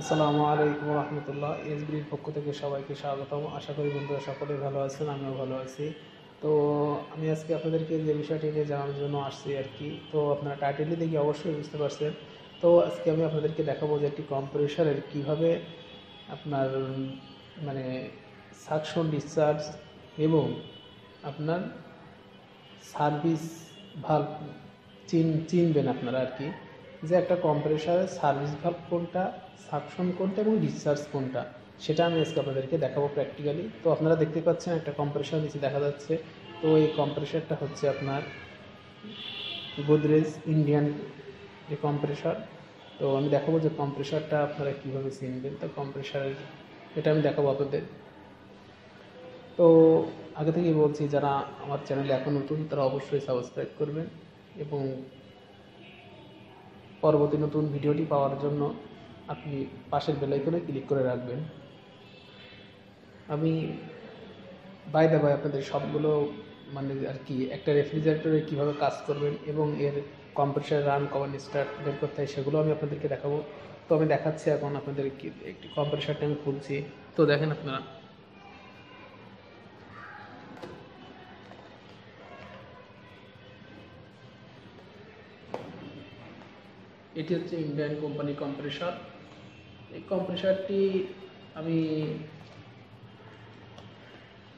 আসসালামু আলাইকুম রহমতুল্লাহ এসবির পক্ষ থেকে সবাইকে স্বাগতম। আশা করি বন্ধুরা সকলেই ভালো আছেন, আমিও ভালো আছি। তো আমি আজকে আপনাদেরকে যে বিষয়টি নিয়ে জানানোর জন্য আসছি আর কি, তো আপনারা টাইটেলটি দেখে অবশ্যই বুঝতে পারছেন। তো আজকে আমি আপনাদেরকে দেখাবো যে একটি কম্প্রেসারের কীভাবে আপনার মানে সাকশন ডিসচার্জ এবং আপনার সার্ভিস ভাল্ব চিন, চিনবেন আপনারা আর কি। যে একটা কম্প্রেসারের সার্ভিস ভাল্ব কোনটা সাকশন কোনটা এবং ডিসচার্জ কোনটা, সেটা আমি আজকে আপনাদেরকে দেখাবো প্র্যাকটিক্যালি তো আপনারা দেখতে পাচ্ছেন একটা কম্প্রেসার নিচে দেখা যাচ্ছে। তো এই কম্প্রেসারটা হচ্ছে আপনার গোদরেজ ইন্ডিয়ান যে কম্প্রেসার তো আমি দেখাবো যে কম্প্রেসারটা আপনারা কীভাবে চিনবেন। তো কম্প্রেসারের এটা আমি দেখাবো আপনাদের। তো আগে থেকেই বলছি, যারা আমার চ্যানেলে এখন নতুন, তারা অবশ্যই সাবস্ক্রাইব করবেন এবং পরবর্তী নতুন ভিডিওটি পাওয়ার জন্য আপনি পাশের বেলাইকনে ক্লিক করে রাখবেন। আমি বাই দা বাই আপনাদের সবগুলো মানে আর কি, একটা রেফ্রিজারেটরে কীভাবে কাজ করবেন এবং এর কম্প্রেসার রান কমান স্টার্ট বের করতে হয় সেগুলো আমি আপনাদেরকে দেখাবো। তো আমি দেখাচ্ছি এখন আপনাদের একটি কম্প্রেসারটা আমি খুলছি। তো দেখেন আপনারা এটি হচ্ছে ইন্ডিয়ান কোম্পানি কম্প্রেসার এই কম্প্রেসারটি আমি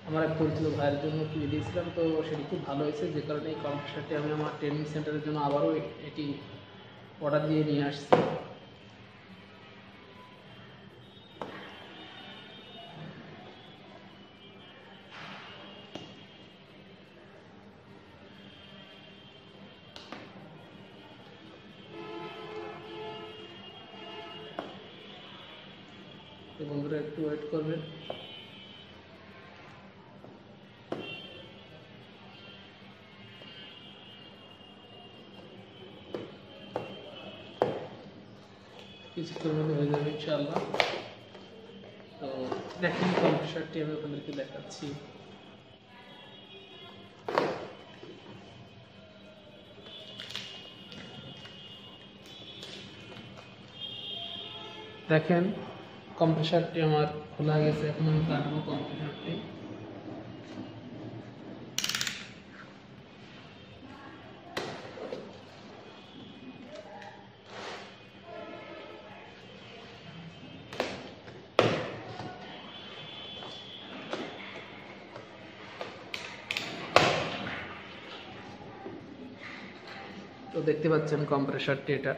আমার এক পরিচিত ভাইয়ের জন্য কিনে দিয়েছিলাম, তো সেটি খুব ভালো হয়েছে। যে কারণে এই কম্প্রেসারটি আমি আমার ট্রেনিং সেন্টারের জন্য আবারও এটি অর্ডার দিয়ে নিয়ে আসছি। একটু করবেন কিছুক্ষণের মধ্যে হয়ে যাবে তো দেখেন কম্প্রেসারটি আমি আপনাদেরকে দেখাচ্ছি। দেখেন কম্প্রেসারটি আমার খোলা গেছে, এখন আমি কাটবো কম্প্রেসারটি তো দেখতে পাচ্ছেন কম্প্রেসারটি এটা।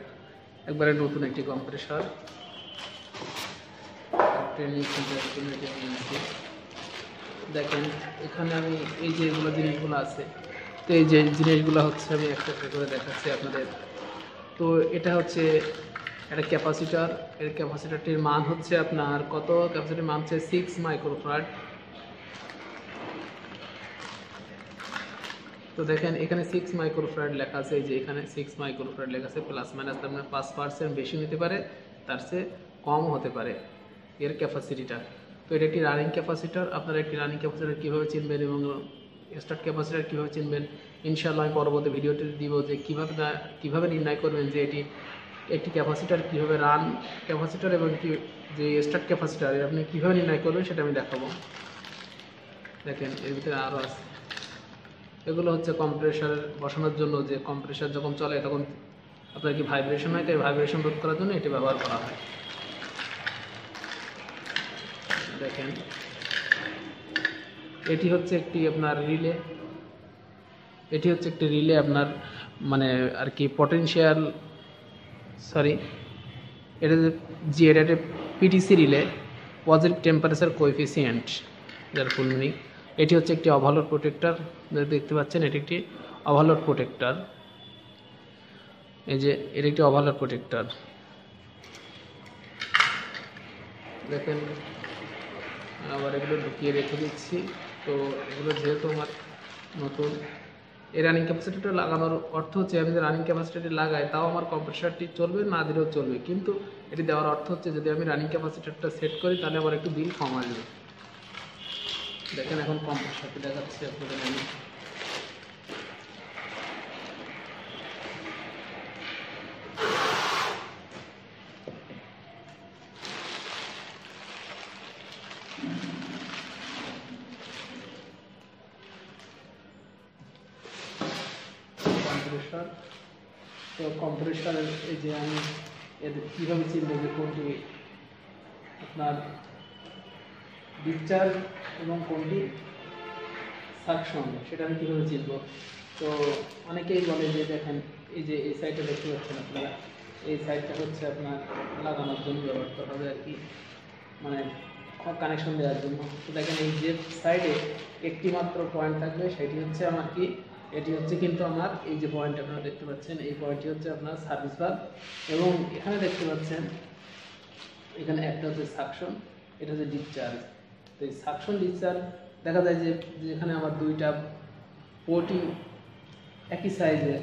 একবারে নতুন একটি কম্প্রেসার। ট্রেনিং সেন্টার নিয়েছি দেখেন, এখানে আমি এই যে এগুলো জিনিসগুলো আছে, তো এই যে জিনিসগুলো হচ্ছে আমি একটা করে দেখাচ্ছি আপনাদের। তো এটা হচ্ছে একটা ক্যাপাসিটার এর ক্যাপাসিটারটির মান হচ্ছে আপনার কত? ক্যাপাসিটির মান হচ্ছে সিক্স মাইক্রোফ্রাড তো দেখেন, এখানে সিক্স মাইক্রোফ্রাড লেখা আছে যে এখানে সিক্স মাইক্রোফ্রাড লেখা আছে প্লাস মাইনাস মানে পাঁচ পার্সেন্ট বেশি নিতে পারে, তার চেয়ে কম হতে পারে। এর ক্যাপাসিটিটা তো এটা একটি রানিং ক্যাপাসিটার আপনারা একটি রানিং ক্যাপাসিটার কীভাবে চিনবেন এবং স্টার্ট ক্যাপাসিটার কীভাবে চিনবেন, ইনশাআল্লাহ আমি পরবর্তী ভিডিওতে দিব যে কীভাবে কীভাবে নির্ণয় করবেন যে এটি, একটি ক্যাপাসিটার কীভাবে রান ক্যাপাসিটার এবং কি, যে স্টার্ট ক্যাপাসিটার আপনি কীভাবে নির্ণয় করবেন সেটা আমি দেখাবো। দেখেন, এর ভিতরে আরও আছে। এগুলো হচ্ছে কম্প্রেসার বসানোর জন্য যে কম্প্রেসার যখন চলে তখন আপনার কি ভাইব্রেশন হয়? তাই ভাইব্রেশন রোধ করার জন্য এটি ব্যবহার করা হয়। দেখেন। এটি হচ্ছে একটি আপনার রিলে এটি হচ্ছে একটি রিলে আপনার মানে আর কি পটেনশিয়াল সরি এটা জি, এটা একটা PTC relay positive temperature coefficient যার ফুল মিনিং এটি হচ্ছে একটি ওভারলোড প্রোটেক্টর দেখতে পাচ্ছেন, এটি একটি ওভারলোড প্রোটেক্টর এই যে, এটি একটি ওভারলোড প্রোটেক্টর দেখেন আবার এগুলো ঢুকিয়ে রেখে দিচ্ছি। তো এগুলো যেহেতু আমার নতুন, এই রানিং ক্যাপাসিটিটা লাগানোর অর্থ হচ্ছে আমি যে রানিং ক্যাপাসিটি লাগাই, তাও আমার কম্প্রেসারটি চলবে, না দিলেও চলবে। কিন্তু এটি দেওয়ার অর্থ হচ্ছে যদি আমি রানিং ক্যাপাসিটারটা সেট করি, তাহলে আবার একটু বিল কম আসবে দেখেন এখন কম্প্রেসারটি দেখাচ্ছি আপনাদের আমি কম্প্রেসর তো কম্প্রেসরের এই যে আমি এদের কীভাবে চিনব যে কোনটি আপনার ডিসচার্জ এবং কোনটি সাকশন, সেটা আমি কীভাবে চিনব? তো অনেকেই বলে যে দেখেন, এই যে এই সাইডটা দেখতে পাচ্ছেন আপনারা, এই সাইডটা হচ্ছে আপনার লাগানোর জন্য ব্যবহার করা হবে আর কি মানে কানেকশন দেওয়ার জন্য। তো দেখেন এই যে সাইডে একটি মাত্র পয়েন্ট থাকবে, সেটি হচ্ছে আমার কি এটি হচ্ছে কিন্তু আমার এই যে পয়েন্ট আপনারা দেখতে পাচ্ছেন, এই পয়েন্টটি হচ্ছে আপনার সার্ভিস ভাল্ব এবং এখানে দেখতে পাচ্ছেন, এখানে একটা হচ্ছে সাকশন এটা হচ্ছে ডিসচার্জ তো এই সাকশন ডিসচার্জ দেখা যায় যে যেখানে আমার দুইটা পোর্টই একই সাইজের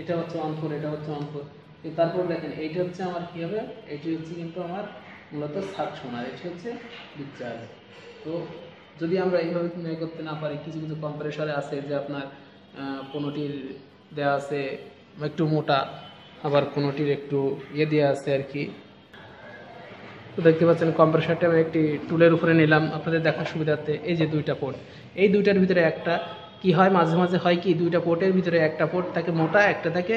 এটা হচ্ছে অন ফোর এটা হচ্ছে অন ফোর তারপর দেখেন, এইটা হচ্ছে আমার কী হবে? এটি হচ্ছে কিন্তু আমার মূলত সাকশন আর এটি হচ্ছে ডিসচার্জ তো যদি আমরা এইভাবে করতে না পারি, কিছু কিছু কম্প্রেসরে আছে যে আপনার কোনোটির দেওয়া আছে একটু মোটা, আবার কোনোটির একটু ইয়ে দেওয়া আছে আর কি। তো দেখতে পাচ্ছেন কম্প্রেসারটা আমি একটি টুলের উপরে নিলাম, আপনাদের দেখার সুবিধার্থে। এই যে দুইটা পোর্ট এই দুইটার ভিতরে একটা কি হয়, মাঝে মাঝে হয় কি, দুইটা পোর্টের ভিতরে একটা পোর্ট থাকে মোটা, একটা থাকে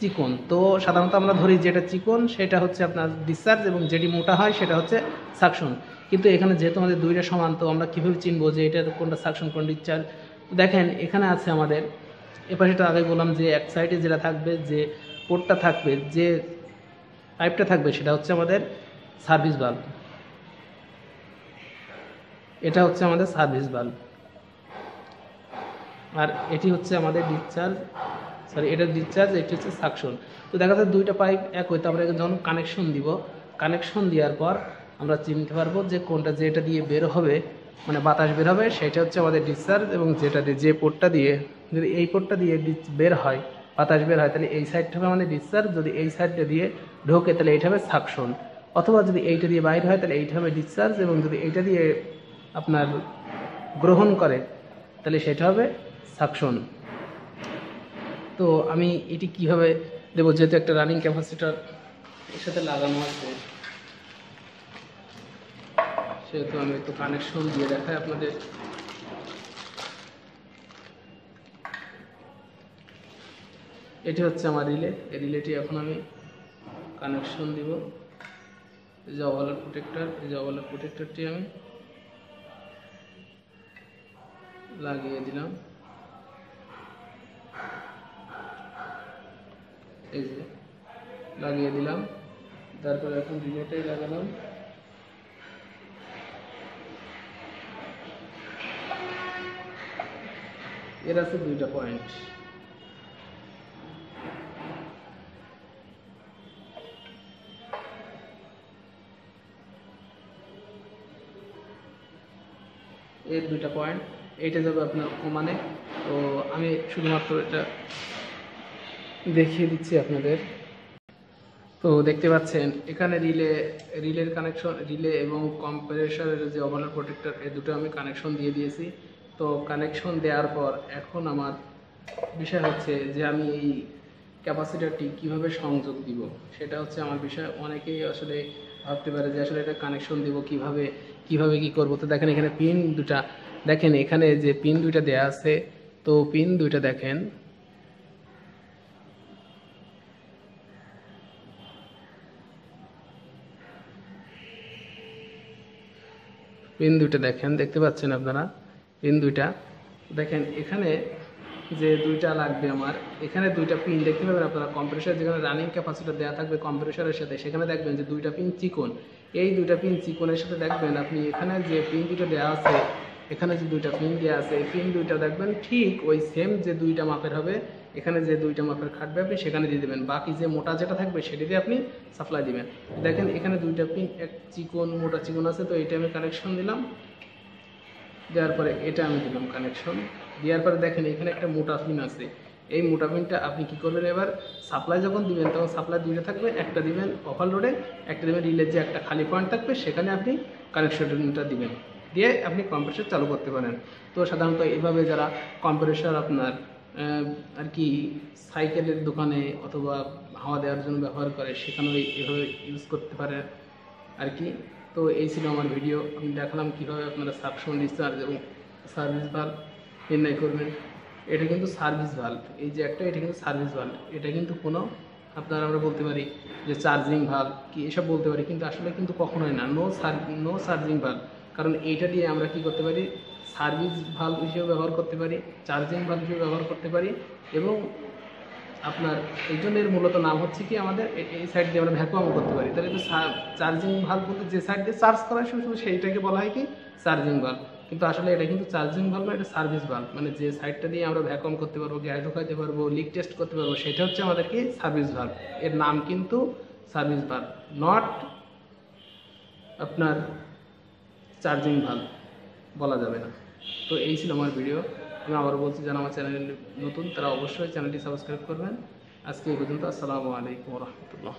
চিকন। তো সাধারণত আমরা ধরি যেটা চিকন, সেটা হচ্ছে আপনার ডিসচার্জ এবং যেটি মোটা হয়, সেটা হচ্ছে সাকশন কিন্তু এখানে যেহেতু আমাদের দুইটা সমান, তো আমরা কীভাবে চিনবো যে এটা কোনটা সাকশন কোন ডিসচার্জ দেখেন, এখানে আছে আমাদের, এপাশে তো আগে বললাম যে এক সাইডে যেটা থাকবে, যে পোর্টটা থাকবে, যে পাইপটা থাকবে, সেটা হচ্ছে আমাদের সার্ভিস বাল্ব এটা হচ্ছে আমাদের সার্ভিস বাল্ব আর এটি হচ্ছে আমাদের ডিসচার্জ সরি এটা ডিসচার্জ এটি হচ্ছে সাকশন তো দেখা যাচ্ছে দুইটা পাইপ এক হইতে আমরা যখন কানেকশন দিব কানেকশন দেওয়ার পর আমরা চিনতে পারব যে কোনটা যেটা দিয়ে বের হবে মানে বাতাস বের হবে, সেটা হচ্ছে আমাদের ডিসচার্জ এবং যেটা দিয়ে যে পোর্টটা দিয়ে যদি এই পোর্টটা দিয়ে বের হয়, বাতাস বের হয়, তাহলে এই সাইডটা হবে আমাদের ডিসচার্জ যদি এই সাইডটা দিয়ে ঢোকে, তাহলে এইটা হবে সাকশন অথবা যদি এইটা দিয়ে বাইরে হয়, তাহলে এইটা হবে ডিসচার্জ এবং যদি এইটা দিয়ে আপনার গ্রহণ করে, তাহলে সেটা হবে সাকশন তো আমি এটি কীভাবে দেবো? যেহেতু একটা রানিং ক্যাপাসিটার এর সাথে লাগানো আছে। সেহেতু আমি একটু কানেকশন দিয়ে দেখাই আপনাদের। এটি হচ্ছে আমার রিলে এই রিলেটি এখন আমি কানেকশন দিব। অভালার প্রোটেক্টর এই অভালার প্রোটেক্টরটি আমি লাগিয়ে দিলাম। এই যে লাগিয়ে দিলাম, তারপরে এখন রিলেটাই লাগালাম। এর আছে দুইটা পয়েন্ট এর দুইটা পয়েন্ট এইটা যাবে আপনার ওমানে। তো আমি শুধুমাত্র এটা দেখিয়ে দিচ্ছি আপনাদের। তো দেখতে পাচ্ছেন, এখানে রিলে রিলের কানেকশন রিলে এবং কম্প্রেসারের যে ওভারলোড প্রোটেক্টর এই দুটো আমি কানেকশন দিয়ে দিয়েছি। তো কানেকশন দেওয়ার পর এখন আমার বিষয় হচ্ছে যে আমি এই ক্যাপাসিটারটি কীভাবে সংযোগ দিব? সেটা হচ্ছে আমার বিষয়। অনেকেই আসলে ভাবতে পারে যে আসলে এটা কানেকশন দিব কীভাবে কীভাবে কি করব? তো দেখেন এখানে পিন দুটা। দেখেন এখানে যে পিন দুইটা দেয়া আছে, তো পিন দুইটা দেখেন। পিন দুইটা দেখেন, দেখতে পাচ্ছেন আপনারা? পিন দুইটা। দেখেন, এখানে যে দুইটা লাগবে আমার, এখানে দুইটা পিন দেখতে পাবেন আপনারা। কম্প্রেসার যেখানে রানিং ক্যাপাসিটার দেওয়া থাকবে কম্প্রেসারের সাথে, সেখানে দেখবেন যে দুইটা পিন চিকন। এই দুইটা পিন চিকনের সাথে দেখবেন আপনি এখানে যে পিন দুটো দেওয়া আছে, এখানে যে দুইটা পিন দেওয়া আছে, এই পিন দুইটা দেখবেন ঠিক ওই সেম যে দুইটা মাপের হবে, এখানে যে দুইটা মাপের খাটবে আপনি সেখানে দিয়ে দেবেন। বাকি যে মোটা যেটা থাকবে সেটি দিয়ে আপনি সাপ্লাই দিবেন। দেখেন, এখানে দুইটা পিন এক চিকন, মোটা চিকন আছে, তো এইটা আমি কানেকশন দিলাম। দেওয়ার পরে এটা আমি দিলাম কানেকশন দেওয়ার পরে দেখেন এখানে একটা মোটা পিন আছে। এই মোটা পিনটা আপনি কি করবেন এবার? সাপ্লাই যখন দিবেন, তখন সাপ্লাই দুইটা থাকবে, একটা দিবেন ওভারলোডে একটা দেবেন রিলের যে একটা খালি পয়েন্ট থাকবে, সেখানে আপনি কানেকশনটা দিবেন। দিয়ে আপনি কম্প্রেসার চালু করতে পারেন। তো সাধারণত এইভাবে যারা কম্প্রেসার আপনার আর কি সাইকেলের দোকানে অথবা হাওয়া দেওয়ার জন্য ব্যবহার করে, সেখানেও এইভাবে ইউজ করতে পারে আর কি। তো এই ছিল আমার ভিডিও আমি দেখালাম কীভাবে আপনারা সাবসন ডিসচার্জ এবং সার্ভিস ভালো নির্ণয় করবেন। এটা কিন্তু সার্ভিস ভাল্ব এই যে একটা, এটা কিন্তু সার্ভিস ভাল্ব এটা কিন্তু কোনো আপনার আমরা বলতে পারি যে চার্জিং ভাল্ব কি, এসব বলতে পারি। কিন্তু আসলে কিন্তু কখনোই না। নো নো চার্জিং ভাল্ব কারণ এইটা দিয়ে আমরা কি করতে পারি? সার্ভিস ভাল্ব হিসেবে ব্যবহার করতে পারি চার্জিং ভাল্ব হিসেবে ব্যবহার করতে পারি এবং আপনার, এই জন্য এর মূলত নাম হচ্ছে কি আমাদের এই সাইড দিয়ে আমরা ভ্যাকুয়াম করতে পারি। তাহলে তো চার্জিং ভাল্ব বলতে যে সাইড দিয়ে চার্জ করা হয় সবসময় সেইটাকে বলা হয় কি? চার্জিং ভাল্ব কিন্তু আসলে এটা কিন্তু চার্জিং ভাল্ব না, এটা সার্ভিস ভাল্ব মানে যে সাইডটা দিয়ে আমরা ভ্যাকুয়াম করতে পারব গ্যাস ঢোকাতে পারব লিক টেস্ট করতে পারব, সেটা হচ্ছে আমাদের কি? সার্ভিস ভাল্ব এর নাম কিন্তু সার্ভিস ভাল্ব নট আপনার চার্জিং ভাল্ব বলা যাবে না। তো এই ছিল আমার ভিডিও আমি আবারও বলছি, যারা আমার চ্যানেল নতুন, তারা অবশ্যই চ্যানেলটি সাবস্ক্রাইব করবেন। আজকে এই পর্যন্ত, আসসালামু আলাইকুম রহমতুল্লাহ।